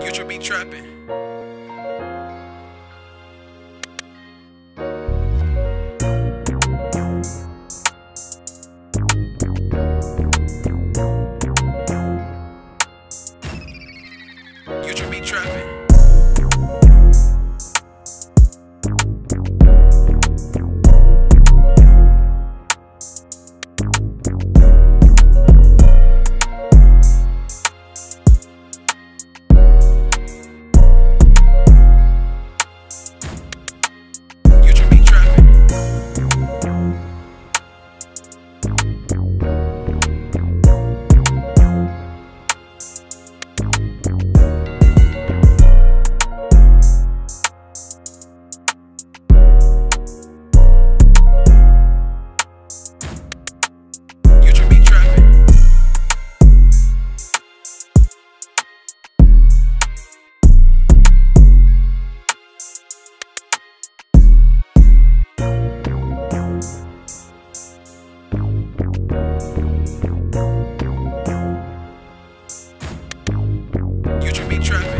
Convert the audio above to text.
Future be trapping. be trapping.